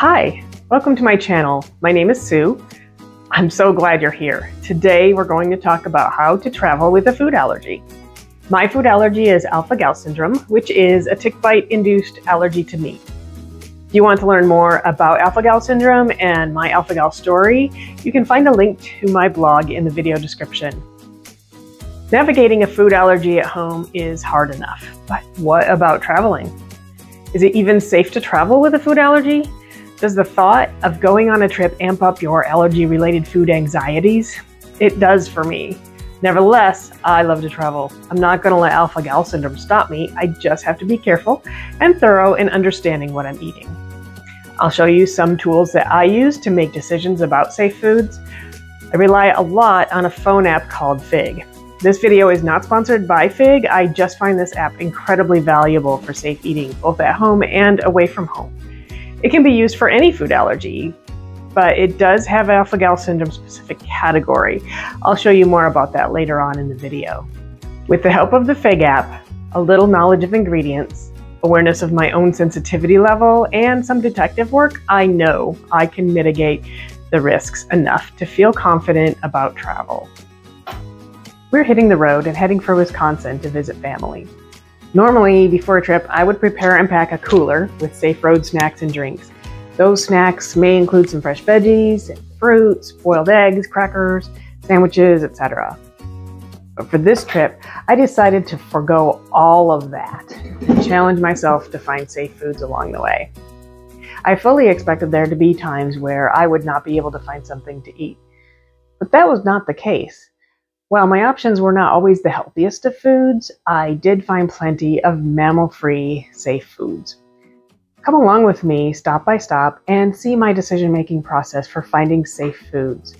Hi, welcome to my channel. My name is Sue. I'm so glad you're here. Today we're going to talk about how to travel with a food allergy. My food allergy is alpha-gal syndrome, which is a tick bite-induced allergy to meat. If you want to learn more about alpha-gal syndrome and my alpha-gal story, you can find a link to my blog in the video description. Navigating a food allergy at home is hard enough, but what about traveling? Is it even safe to travel with a food allergy? Does the thought of going on a trip amp up your allergy related food anxieties? It does for me. Nevertheless, I love to travel. I'm not going to let alpha gal syndrome stop me. I just have to be careful and thorough in understanding what I'm eating. I'll show you some tools that I use to make decisions about safe foods. I rely a lot on a phone app called Fig. This video is not sponsored by Fig. I just find this app incredibly valuable for safe eating, both at home and away from home. It can be used for any food allergy, but it does have alpha-gal syndrome specific category. I'll show you more about that later on in the video. With the help of the Fig app, a little knowledge of ingredients, awareness of my own sensitivity level, and some detective work, I know I can mitigate the risks enough to feel confident about travel. We're hitting the road and heading for Wisconsin to visit family. Normally, before a trip, I would prepare and pack a cooler with safe road snacks and drinks. Those snacks may include some fresh veggies, fruits, boiled eggs, crackers, sandwiches, etc. But for this trip, I decided to forego all of that and challenge myself to find safe foods along the way. I fully expected there to be times where I would not be able to find something to eat. But that was not the case. While my options were not always the healthiest of foods, I did find plenty of mammal free, safe foods. Come along with me, stop by stop, and see my decision making process for finding safe foods.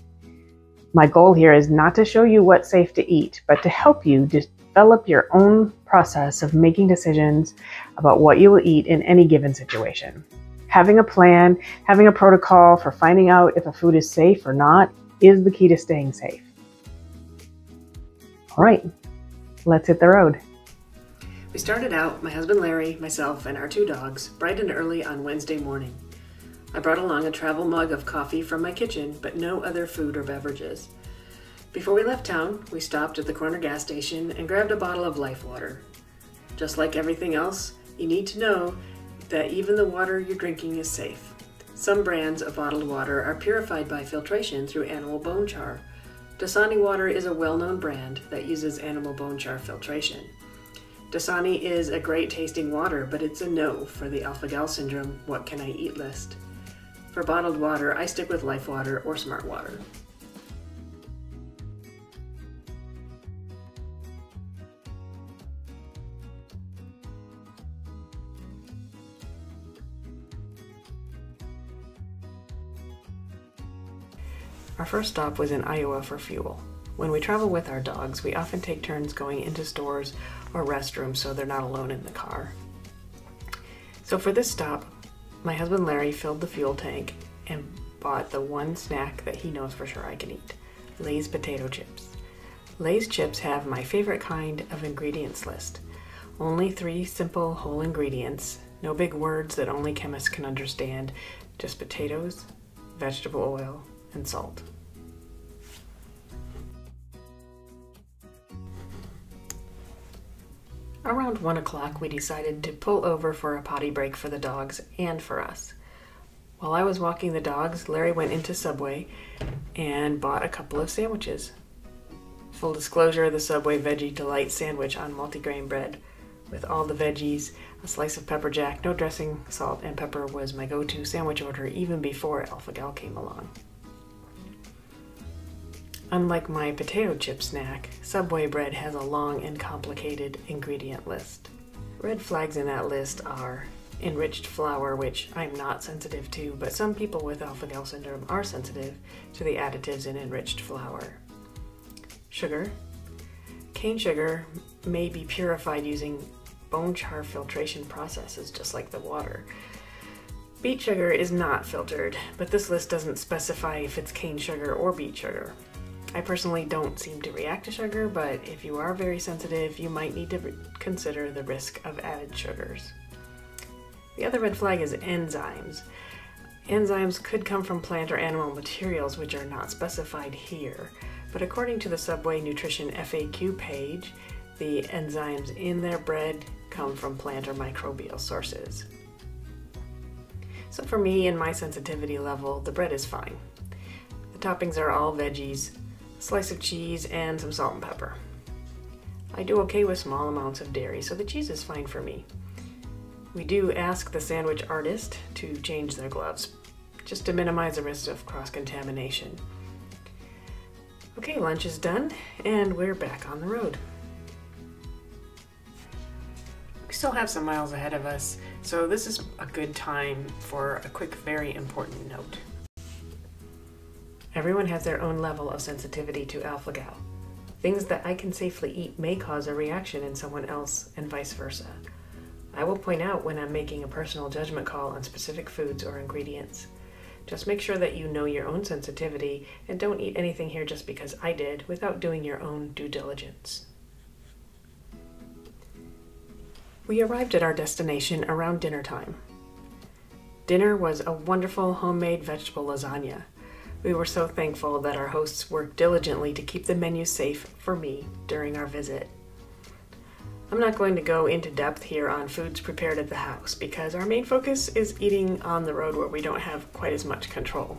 My goal here is not to show you what's safe to eat, but to help you develop your own process of making decisions about what you will eat in any given situation. Having a plan, having a protocol for finding out if a food is safe or not is the key to staying safe. All right, let's hit the road. We started out, my husband Larry, myself, and our two dogs, bright and early on Wednesday morning. I brought along a travel mug of coffee from my kitchen, but no other food or beverages. Before we left town, we stopped at the corner gas station and grabbed a bottle of life water. Just like everything else, you need to know that even the water you're drinking is safe. Some brands of bottled water are purified by filtration through animal bone char, Dasani water is a well-known brand that uses animal bone char filtration. Dasani is a great tasting water, but it's a no for the alpha-gal syndrome what can I eat list. For bottled water, I stick with Life Water or Smart Water. First stop was in Iowa for fuel. When we travel with our dogs, we often take turns going into stores or restrooms so they're not alone in the car. So for this stop, my husband Larry filled the fuel tank and bought the one snack that he knows for sure I can eat Lay's potato chips. Lay's chips have my favorite kind of ingredients list. Only three simple whole ingredients, no big words that only chemists can understand, just potatoes, vegetable oil, and salt. Around 1 o'clock, we decided to pull over for a potty break for the dogs and for us. While I was walking the dogs, Larry went into Subway and bought a couple of sandwiches. Full disclosure, the Subway Veggie Delight sandwich on multigrain bread with all the veggies, a slice of pepper jack, no dressing, salt, and pepper was my go-to sandwich order even before Alpha Gal came along. Unlike my potato chip snack, Subway bread has a long and complicated ingredient list. Red flags in that list are enriched flour, which I'm not sensitive to, but some people with alpha-gal syndrome are sensitive to the additives in enriched flour. Sugar. Cane sugar may be purified using bone char filtration processes, just like the water. Beet sugar is not filtered, but this list doesn't specify if it's cane sugar or beet sugar. I personally don't seem to react to sugar, but if you are very sensitive, you might need to consider the risk of added sugars. The other red flag is enzymes. Enzymes could come from plant or animal materials which are not specified here, but according to the Subway Nutrition FAQ page, the enzymes in their bread come from plant or microbial sources. So for me and my sensitivity level, the bread is fine. The toppings are all veggies, slice of cheese, and some salt and pepper. I do okay with small amounts of dairy, so the cheese is fine for me. We do ask the sandwich artist to change their gloves, just to minimize the risk of cross-contamination. Okay, lunch is done, and we're back on the road. We still have some miles ahead of us, so this is a good time for a quick, very important note. Everyone has their own level of sensitivity to alpha-gal. Things that I can safely eat may cause a reaction in someone else, and vice versa. I will point out when I'm making a personal judgment call on specific foods or ingredients. Just make sure that you know your own sensitivity and don't eat anything here just because I did without doing your own due diligence. We arrived at our destination around dinner time. Dinner was a wonderful homemade vegetable lasagna. We were so thankful that our hosts worked diligently to keep the menu safe for me during our visit. I'm not going to go into depth here on foods prepared at the house because our main focus is eating on the road where we don't have quite as much control.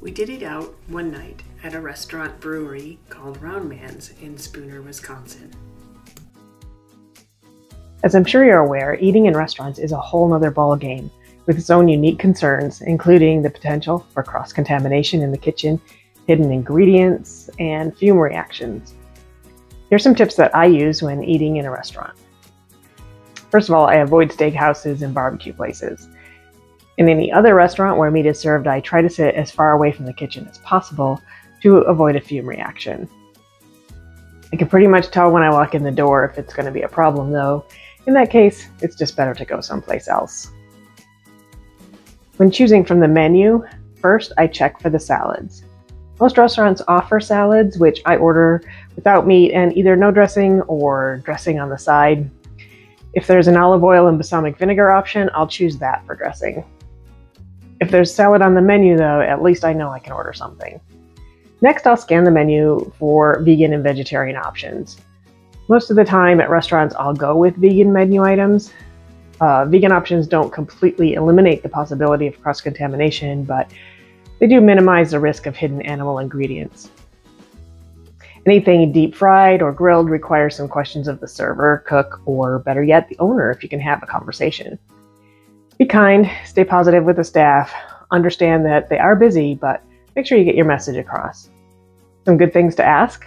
We did eat out one night at a restaurant brewery called Round Man's in Spooner, Wisconsin. As I'm sure you're aware, eating in restaurants is a whole nother ball game with its own unique concerns, including the potential for cross contamination in the kitchen hidden ingredients, and fume reactions. Here's some tips that I use when eating in a restaurant. First of all, I avoid steakhouses and barbecue places. In any other restaurant where meat is served, I try to sit as far away from the kitchen as possible to avoid a fume reaction. I can pretty much tell when I walk in the door if it's going to be a problem, though. In that case, it's just better to go someplace else. When choosing from the menu, first I check for the salads. Most restaurants offer salads, which I order without meat and either no dressing or dressing on the side. If there's an olive oil and balsamic vinegar option, I'll choose that for dressing. If there's salad on the menu, though, at least I know I can order something. Next, I'll scan the menu for vegan and vegetarian options. Most of the time at restaurants, I'll go with vegan menu items. Uh, vegan options don't completely eliminate the possibility of cross contamination, but they do minimize the risk of hidden animal ingredients. Anything deep fried or grilled requires some questions of the server, cook, or better yet, the owner if you can have a conversation. Be kind, stay positive with the staff, understand that they are busy, but make sure you get your message across. Some good things to ask.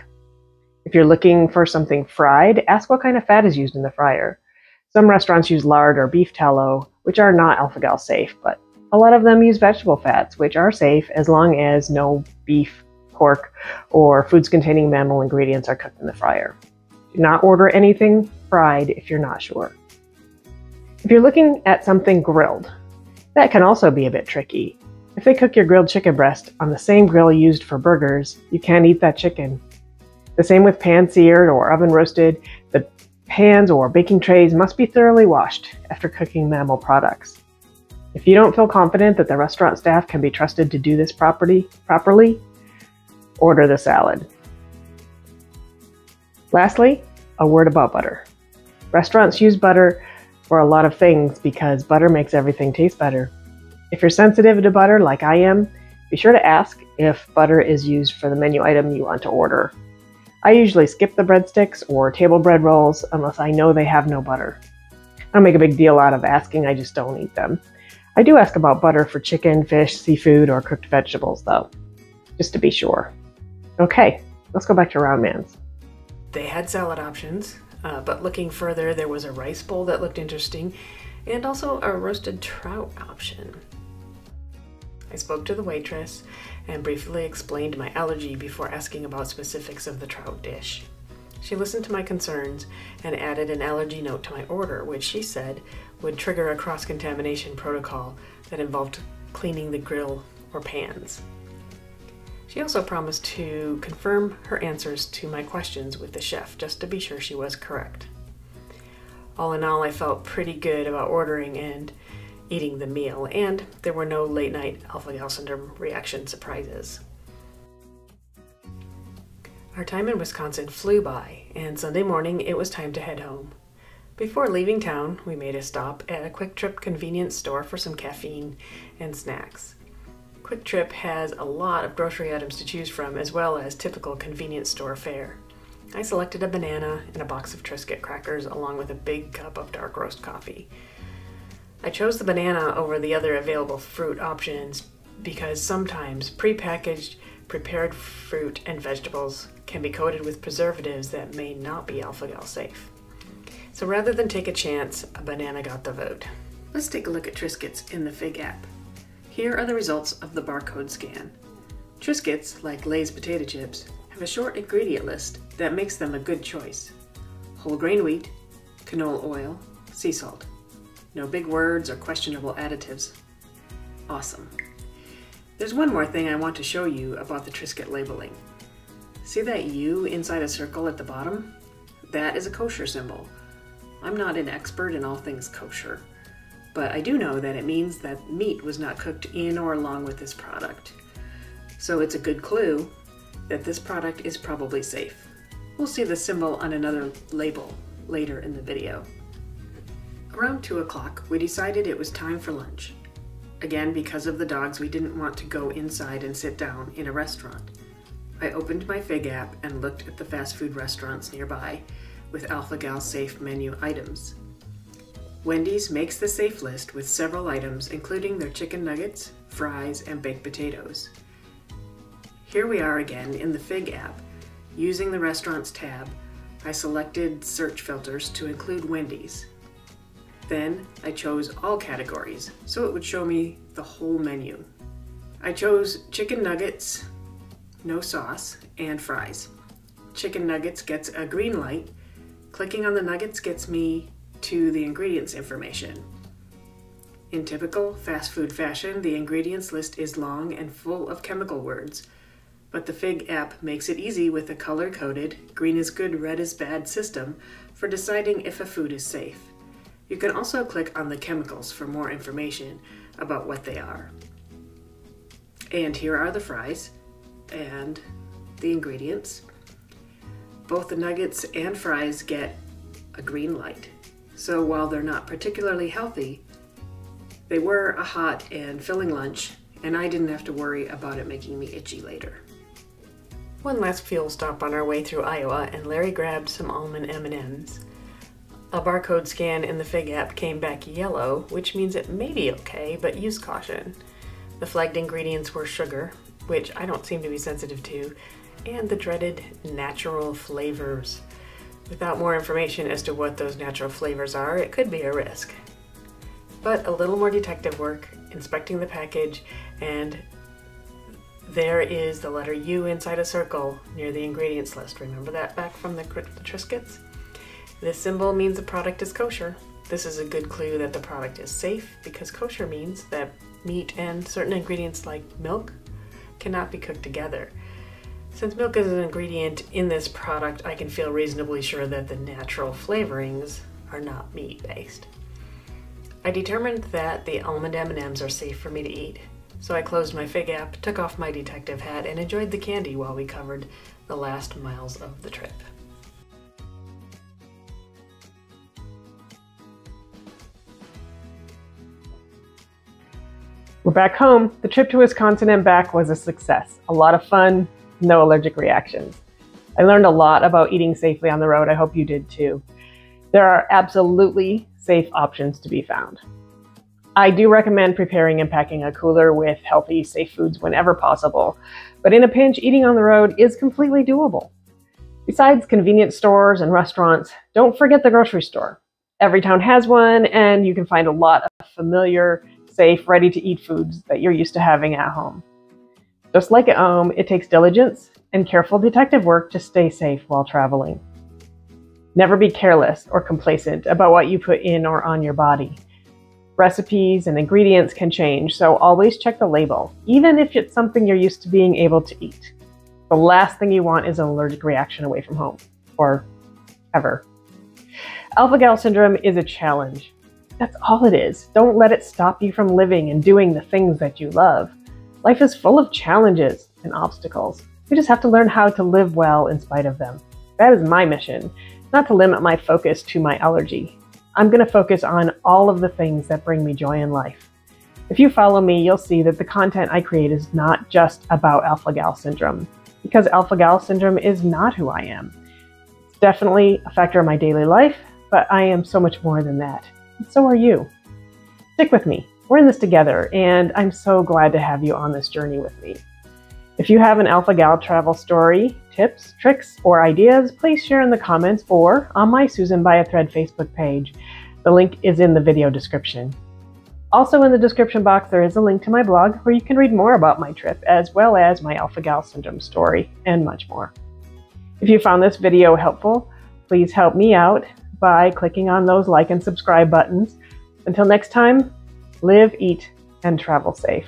If you're looking for something fried, ask what kind of fat is used in the fryer. Some restaurants use lard or beef tallow, which are not alpha-gal safe, but a lot of them use vegetable fats, which are safe as long as no beef, pork, or foods containing mammal ingredients are cooked in the fryer. Do not order anything fried if you're not sure. If you're looking at something grilled, that can also be a bit tricky. If they cook your grilled chicken breast on the same grill used for burgers, you can't eat that chicken. The same with pan seared or oven roasted, the pans or baking trays must be thoroughly washed after cooking mammal products. If you don't feel confident that the restaurant staff can be trusted to do this property, properly, order the salad. Lastly, a word about butter. Restaurants use butter for a lot of things because butter makes everything taste better. If you're sensitive to butter like I am, be sure to ask if butter is used for the menu item you want to order. I usually skip the breadsticks or table bread rolls unless I know they have no butter. I don't make a big deal out of asking, I just don't eat them. I do ask about butter for chicken, fish, seafood, or cooked vegetables, though, just to be sure. Okay, let's go back to Round Man's. They had salad options, uh, but looking further, there was a rice bowl that looked interesting, and also a roasted trout option. I spoke to the waitress and briefly explained my allergy before asking about specifics of the trout dish. She listened to my concerns and added an allergy note to my order, which she said would trigger a cross contamination protocol that involved cleaning the grill or pans. She also promised to confirm her answers to my questions with the chef just to be sure she was correct. All in all, I felt pretty good about ordering and eating the meal, and there were no late night alpha gal syndrome reaction surprises. Our time in Wisconsin flew by, and Sunday morning it was time to head home. Before leaving town, we made a stop at a Kwik Trip convenience store for some caffeine and snacks. Kwik Trip has a lot of grocery items to choose from, as well as typical convenience store fare. I selected a banana and a box of Triscuit crackers, along with a big cup of dark roast coffee. I chose the banana over the other available fruit options because sometimes prepackaged prepared fruit and vegetables can be coated with preservatives that may not be alpha-gal safe. So rather than take a chance, a banana got the vote. Let's take a look at Triscuits in the Fig app. Here are the results of the barcode scan. Triscuits, like Lay's potato chips, have a short ingredient list that makes them a good choice. Whole grain wheat, canola oil, sea salt. No big words or questionable additives. Awesome. There's one more thing I want to show you about the Triscuit labeling. See that U inside a circle at the bottom? That is a kosher symbol. I'm not an expert in all things kosher, but I do know that it means that meat was not cooked in or along with this product. So it's a good clue that this product is probably safe. We'll see the symbol on another label later in the video. Around 2 o'clock, we decided it was time for lunch. Again, because of the dogs, we didn't want to go inside and sit down in a restaurant. I opened my Fig app and looked at the fast food restaurants nearby with Alpha Gal safe menu items. Wendy's makes the safe list with several items, including their chicken nuggets, fries, and baked potatoes. Here we are again in the Fig app. Using the Restaurants tab, I selected search filters to include Wendy's. Then I chose all categories, so it would show me the whole menu. I chose chicken nuggets, no sauce, and fries. Chicken nuggets gets a green light. Clicking on the nuggets gets me to the ingredients information. In typical fast food fashion, the ingredients list is long and full of chemical words, but the Fig app makes it easy with a color coded, green is good, red is bad system for deciding if a food is safe. You can also click on the chemicals for more information about what they are. And here are the fries and the ingredients. Both the nuggets and fries get a green light. So while they're not particularly healthy, they were a hot and filling lunch, and I didn't have to worry about it making me itchy later. One last fuel stop on our way through Iowa, and Larry grabbed some almond M&Ms. A barcode scan in the Fig app came back yellow, which means it may be okay, but use caution. The flagged ingredients were sugar, which I don't seem to be sensitive to, and the dreaded natural flavors. Without more information as to what those natural flavors are, it could be a risk. But a little more detective work, inspecting the package, and there is the letter U inside a circle near the ingredients list. Remember that back from the, the Triscuits? This symbol means the product is kosher. This is a good clue that the product is safe because kosher means that meat and certain ingredients like milk cannot be cooked together. Since milk is an ingredient in this product, I can feel reasonably sure that the natural flavorings are not meat-based. I determined that the almond M&Ms are safe for me to eat, so I closed my Fig app, took off my detective hat, and enjoyed the candy while we covered the last miles of the trip. We're back home. The trip to Wisconsin and back was a success. A lot of fun, no allergic reactions. I learned a lot about eating safely on the road. I hope you did too. There are absolutely safe options to be found. I do recommend preparing and packing a cooler with healthy, safe foods whenever possible, but in a pinch, eating on the road is completely doable. Besides convenience stores and restaurants, don't forget the grocery store. Every town has one, and you can find a lot of familiar safe, ready to eat foods that you're used to having at home. Just like at home, it takes diligence and careful detective work to stay safe while traveling. Never be careless or complacent about what you put in or on your body. Recipes and ingredients can change, so always check the label, even if it's something you're used to being able to eat. The last thing you want is an allergic reaction away from home, or ever. Alpha Gal syndrome is a challenge. That's all it is. Don't let it stop you from living and doing the things that you love. Life is full of challenges and obstacles. We just have to learn how to live well in spite of them. That is my mission, not to limit my focus to my allergy. I'm going to focus on all of the things that bring me joy in life. If you follow me, you'll see that the content I create is not just about alpha gal syndrome, because alpha gal syndrome is not who I am. It's definitely a factor in my daily life, but I am so much more than that. So are you. Stick with me. We're in this together, and I'm so glad to have you on this journey with me. If you have an Alpha Gal travel story, tips, tricks, or ideas, please share in the comments or on my Susan by a Thread Facebook page. The link is in the video description. Also in the description box, there is a link to my blog where you can read more about my trip, as well as my Alpha Gal syndrome story, and much more. If you found this video helpful, please help me out by clicking on those like and subscribe buttons. Until next time, live, eat, and travel safe.